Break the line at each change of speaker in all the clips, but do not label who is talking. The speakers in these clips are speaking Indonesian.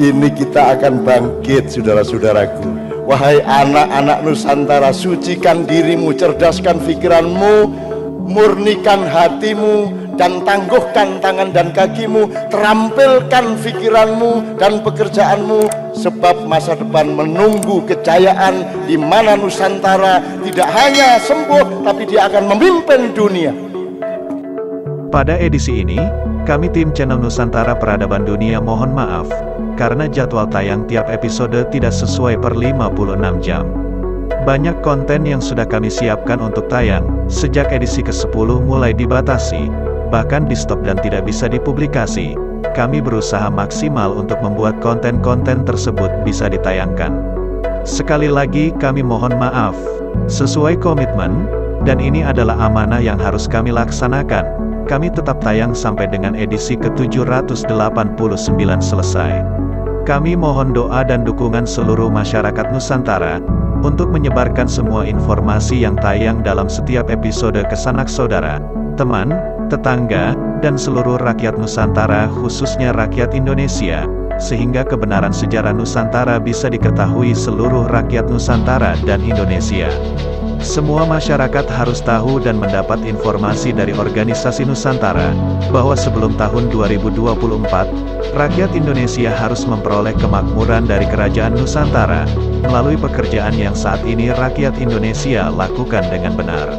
Ini kita akan bangkit saudara-saudaraku. Wahai anak-anak Nusantara Sucikan dirimu, cerdaskan pikiranmu Murnikan hatimu dan tangguhkan tangan dan kakimu Terampilkan pikiranmu dan pekerjaanmu Sebab masa depan menunggu kejayaan di mana Nusantara tidak hanya sembuh Tapi dia akan memimpin dunia.
Pada edisi ini, kami tim channel Nusantara Peradaban Dunia mohon maaf, karena jadwal tayang tiap episode tidak sesuai per 56 jam. Banyak konten yang sudah kami siapkan untuk tayang, sejak edisi ke-10 mulai dibatasi, bahkan di stop dan tidak bisa dipublikasi. Kami berusaha maksimal untuk membuat konten-konten tersebut bisa ditayangkan. Sekali lagi kami mohon maaf, sesuai komitmen, dan ini adalah amanah yang harus kami laksanakan kami tetap tayang sampai dengan edisi ke-789 selesai. Kami mohon doa dan dukungan seluruh masyarakat Nusantara, untuk menyebarkan semua informasi yang tayang dalam setiap episode ke sanak saudara, teman, tetangga, dan seluruh rakyat Nusantara khususnya rakyat Indonesia, sehingga kebenaran sejarah Nusantara bisa diketahui seluruh rakyat Nusantara dan Indonesia. Semua masyarakat harus tahu dan mendapat informasi dari organisasi Nusantara, bahwa sebelum tahun 2024, rakyat Indonesia harus memperoleh kemakmuran dari kerajaan Nusantara, melalui pekerjaan yang saat ini rakyat Indonesia lakukan dengan benar.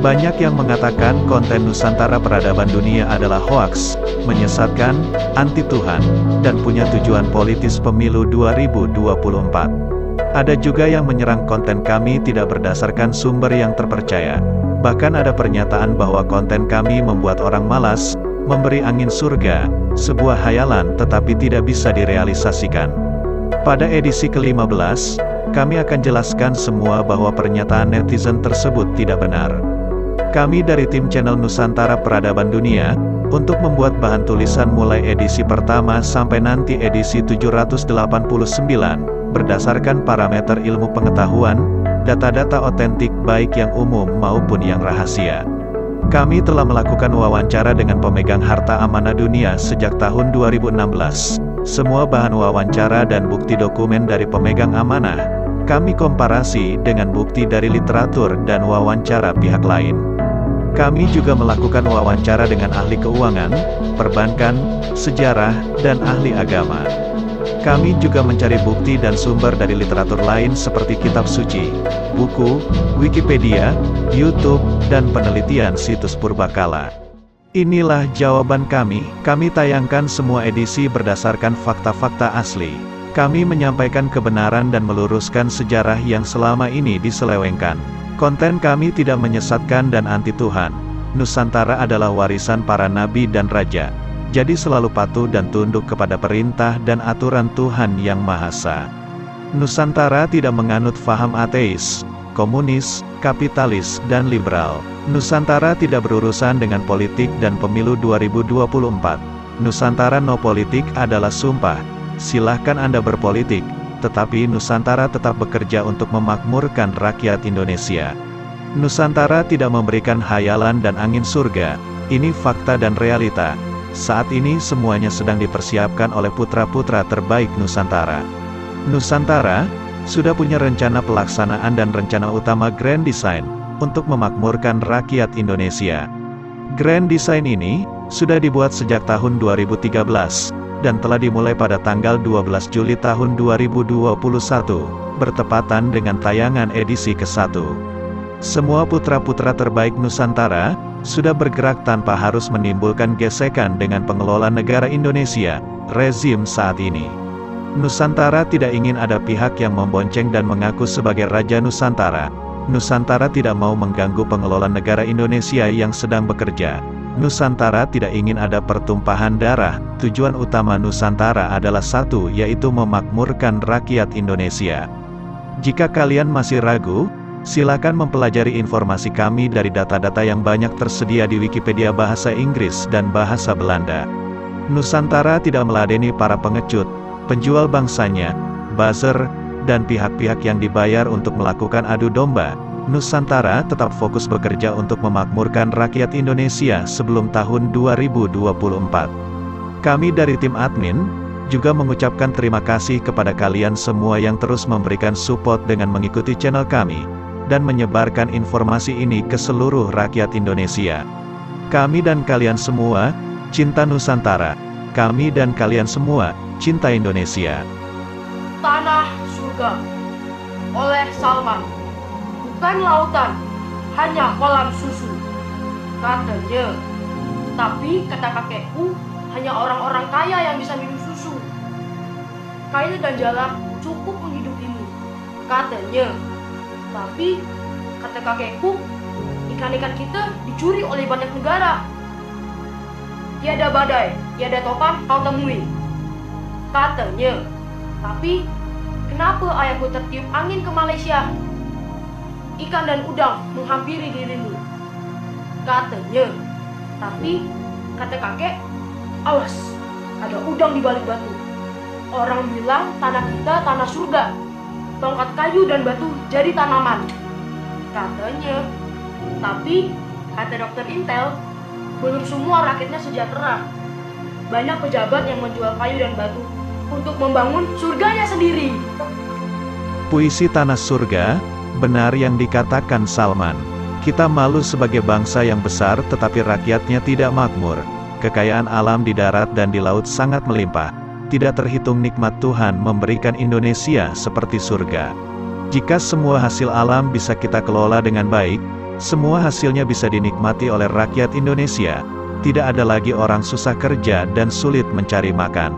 Banyak yang mengatakan konten Nusantara Peradaban Dunia adalah hoaks, menyesatkan, anti Tuhan, dan punya tujuan politis pemilu 2024. Ada juga yang menyerang konten kami tidak berdasarkan sumber yang terpercaya. Bahkan ada pernyataan bahwa konten kami membuat orang malas, memberi angin surga, sebuah hayalan tetapi tidak bisa direalisasikan. Pada edisi ke-15, kami akan jelaskan semua bahwa pernyataan netizen tersebut tidak benar. Kami dari tim channel Nusantara Peradaban Dunia, untuk membuat bahan tulisan mulai edisi pertama sampai nanti edisi 789, berdasarkan parameter ilmu pengetahuan, data-data otentik baik yang umum maupun yang rahasia. Kami telah melakukan wawancara dengan pemegang harta amanah dunia sejak tahun 2016. Semua bahan wawancara dan bukti dokumen dari pemegang amanah, kami komparasi dengan bukti dari literatur dan wawancara pihak lain. Kami juga melakukan wawancara dengan ahli keuangan, perbankan, sejarah, dan ahli agama. Kami juga mencari bukti dan sumber dari literatur lain seperti kitab suci, buku, Wikipedia, YouTube, dan penelitian situs Purbakala. Inilah jawaban kami, kami tayangkan semua edisi berdasarkan fakta-fakta asli. Kami menyampaikan kebenaran dan meluruskan sejarah yang selama ini diselewengkan. Konten kami tidak menyesatkan dan anti Tuhan. Nusantara adalah warisan para nabi dan raja. Jadi selalu patuh dan tunduk kepada perintah dan aturan Tuhan Yang Maha Esa. Nusantara tidak menganut faham ateis, komunis, kapitalis, dan liberal. Nusantara tidak berurusan dengan politik dan pemilu 2024. Nusantara no politik adalah sumpah. Silahkan Anda berpolitik, tetapi Nusantara tetap bekerja untuk memakmurkan rakyat Indonesia. Nusantara tidak memberikan hayalan dan angin surga. Ini fakta dan realita. Saat ini semuanya sedang dipersiapkan oleh putra-putra terbaik Nusantara. Nusantara, sudah punya rencana pelaksanaan dan rencana utama Grand Design, untuk memakmurkan rakyat Indonesia. Grand Design ini, sudah dibuat sejak tahun 2013, dan telah dimulai pada tanggal 12 Juli tahun 2021, bertepatan dengan tayangan edisi ke-1. Semua putra-putra terbaik Nusantara, sudah bergerak tanpa harus menimbulkan gesekan dengan pengelola negara Indonesia, rezim saat ini. Nusantara tidak ingin ada pihak yang membonceng dan mengaku sebagai Raja Nusantara. Nusantara tidak mau mengganggu pengelola negara Indonesia yang sedang bekerja. Nusantara tidak ingin ada pertumpahan darah, tujuan utama Nusantara adalah satu yaitu memakmurkan rakyat Indonesia. Jika kalian masih ragu, Silakan mempelajari informasi kami dari data-data yang banyak tersedia di Wikipedia bahasa Inggris dan bahasa Belanda. Nusantara tidak meladeni para pengecut, penjual bangsanya, buzzer, dan pihak-pihak yang dibayar untuk melakukan adu domba. Nusantara tetap fokus bekerja untuk memakmurkan rakyat Indonesia sebelum tahun 2024. Kami dari tim admin, juga mengucapkan terima kasih kepada kalian semua yang terus memberikan support dengan mengikuti channel kami, dan menyebarkan informasi ini ke seluruh rakyat Indonesia. Kami dan kalian semua, cinta Nusantara. Kami dan kalian semua, cinta Indonesia.
Tanah Surga oleh Salman Bukan lautan, hanya kolam susu. Katanya. Tapi kata kakekku Hanya orang-orang kaya yang bisa minum susu. Kain dan jalan cukup menghidupimu Katanya. Tapi kata kakekku Ikan-ikan kita dicuri oleh banyak negara. Tiada badai, tiada topan kau temui Katanya. Tapi kenapa ayahku tertiup angin ke Malaysia Ikan dan udang menghampiri dirimu. Katanya. Tapi kata kakek Awas ada udang di balik batu. Orang bilang tanah kita tanah surga. Tongkat kayu dan batu jadi tanaman. Katanya. Tapi kata dokter Intel Belum semua rakyatnya sejahtera. Banyak pejabat yang menjual kayu dan batu Untuk membangun surganya sendiri.
Puisi Tanah Surga, benar yang dikatakan Salman. Kita malu sebagai bangsa yang besar tetapi rakyatnya tidak makmur. Kekayaan alam di darat dan di laut sangat melimpah. Tidak terhitung nikmat Tuhan memberikan Indonesia seperti surga. Jika semua hasil alam bisa kita kelola dengan baik, semua hasilnya bisa dinikmati oleh rakyat Indonesia. Tidak ada lagi orang susah kerja dan sulit mencari makan.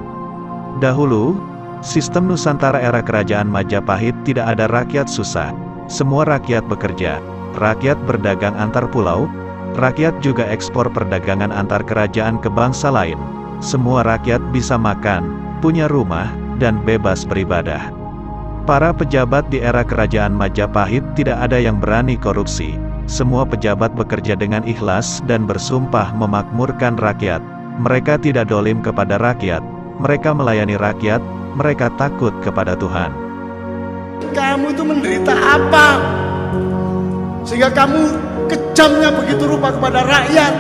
Dahulu, sistem Nusantara era kerajaan Majapahit tidak ada rakyat susah. Semua rakyat bekerja, rakyat berdagang antar pulau, rakyat juga ekspor perdagangan antar kerajaan ke bangsa lain. Semua rakyat bisa makan, punya rumah, dan bebas beribadah. Para pejabat di era kerajaan Majapahit tidak ada yang berani korupsi. Semua pejabat bekerja dengan ikhlas dan bersumpah memakmurkan rakyat. Mereka tidak dolim kepada rakyat, mereka melayani rakyat, mereka takut kepada Tuhan.
Kamu itu menderita apa? Sehingga kamu kejamnya begitu rupa kepada rakyat.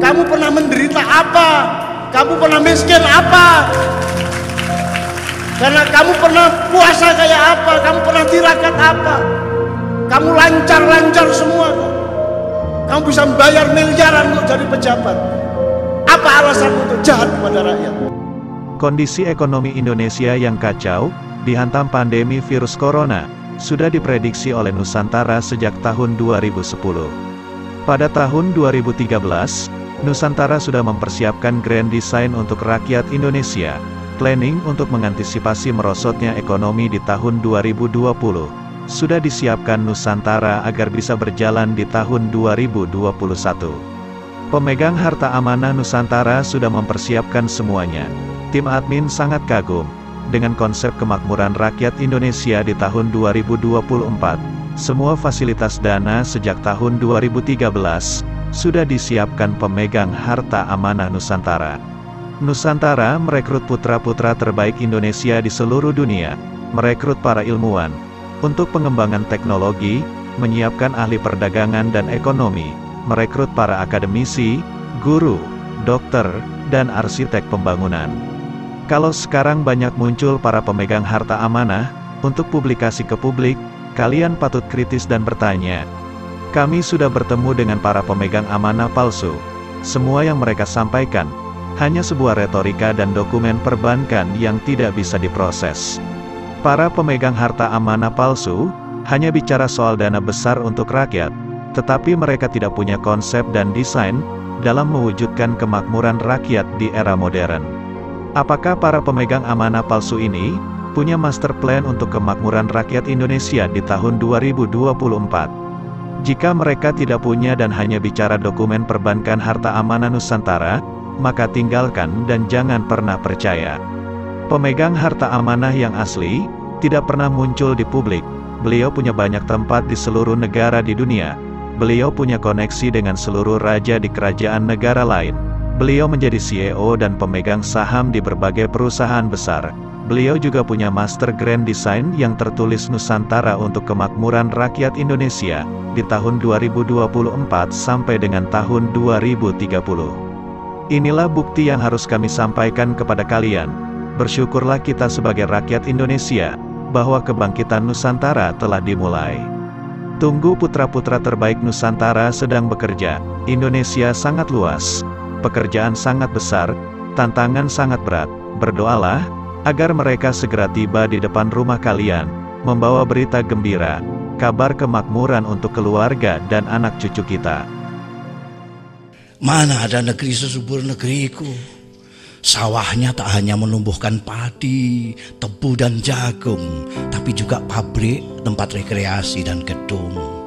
Kamu pernah menderita apa? Kamu pernah miskin apa? Karena kamu pernah puasa kayak apa? Kamu pernah tirakat apa? Kamu lancar-lancar semua kok. Kamu bisa membayar miliaran untuk jadi pejabat. Apa alasan untuk jahat kepada rakyat?
Kondisi ekonomi Indonesia yang kacau, dihantam pandemi virus corona, sudah diprediksi oleh Nusantara sejak tahun 2010. Pada tahun 2013, Nusantara sudah mempersiapkan grand design untuk rakyat Indonesia, planning untuk mengantisipasi merosotnya ekonomi di tahun 2020. Sudah disiapkan Nusantara agar bisa berjalan di tahun 2021. Pemegang harta amanah Nusantara sudah mempersiapkan semuanya. Tim admin sangat kagum dengan konsep kemakmuran rakyat Indonesia di tahun 2024. Semua fasilitas dana sejak tahun 2013 sudah disiapkan pemegang harta amanah Nusantara. Nusantara merekrut putra-putra terbaik Indonesia di seluruh dunia, merekrut para ilmuwan untuk pengembangan teknologi, menyiapkan ahli perdagangan dan ekonomi, merekrut para akademisi, guru, dokter, dan arsitek pembangunan. Kalau sekarang banyak muncul para pemegang harta amanah, untuk publikasi ke publik, kalian patut kritis dan bertanya. Kami sudah bertemu dengan para pemegang amanah palsu. Semua yang mereka sampaikan, hanya sebuah retorika dan dokumen perbankan yang tidak bisa diproses. Para pemegang harta amanah palsu, hanya bicara soal dana besar untuk rakyat, tetapi mereka tidak punya konsep dan desain, dalam mewujudkan kemakmuran rakyat di era modern. Apakah para pemegang amanah palsu ini punya master plan untuk kemakmuran rakyat Indonesia di tahun 2024? Jika mereka tidak punya dan hanya bicara dokumen perbankan harta amanah Nusantara, maka tinggalkan dan jangan pernah percaya. Pemegang harta amanah yang asli tidak pernah muncul di publik. Beliau punya banyak tempat di seluruh negara di dunia. Beliau punya koneksi dengan seluruh raja di kerajaan negara lain. Beliau menjadi CEO dan pemegang saham di berbagai perusahaan besar. Beliau juga punya master grand design yang tertulis Nusantara untuk kemakmuran rakyat Indonesia di tahun 2024 sampai dengan tahun 2030. Inilah bukti yang harus kami sampaikan kepada kalian Bersyukurlah kita sebagai rakyat Indonesia, bahwa kebangkitan Nusantara telah dimulai. Tunggu putra-putra terbaik Nusantara sedang bekerja, Indonesia sangat luas, pekerjaan sangat besar, tantangan sangat berat, berdoalah, agar mereka segera tiba di depan rumah kalian, membawa berita gembira, kabar kemakmuran untuk keluarga dan anak cucu kita.
Mana ada negeri sesubur negeriku? Sawahnya tak hanya menumbuhkan padi, tebu dan jagung, tapi juga pabrik, tempat rekreasi dan gedung.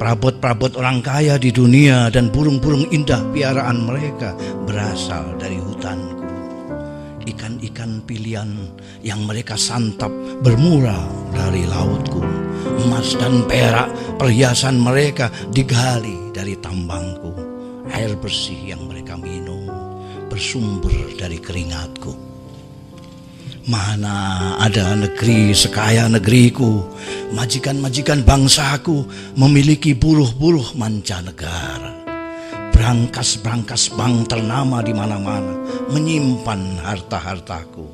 Perabot-perabot orang kaya di dunia dan burung-burung indah piaraan mereka berasal dari hutanku. Ikan-ikan pilihan yang mereka santap bermurah dari lautku. Emas dan perak perhiasan mereka digali dari tambangku. Air bersih yang mereka minum bersumber dari keringatku. Mana ada negeri sekaya negeriku, majikan-majikan bangsaku memiliki buruh-buruh mancanegara. Berangkas-berangkas bank ternama di mana-mana menyimpan harta-hartaku.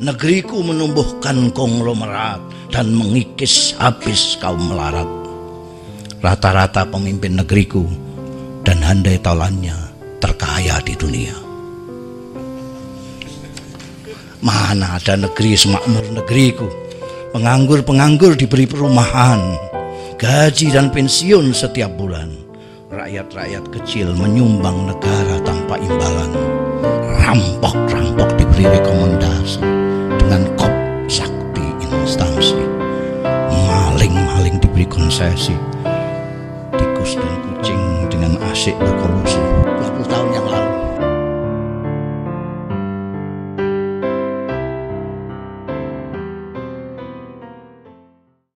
Negeriku menumbuhkan konglomerat dan mengikis habis kaum melarat. Rata-rata pemimpin negeriku dan handai taulannya terkaya di dunia. Mana ada negeri semakmur negeriku. Penganggur-penganggur diberi perumahan, gaji dan pensiun setiap bulan. Rakyat-rakyat kecil menyumbang negara tanpa imbalan. Rampok-rampok diberi rekomendasi dengan kop sakti instansi. Maling-maling diberi konsesi. Tikus dan kucing dengan berkolusi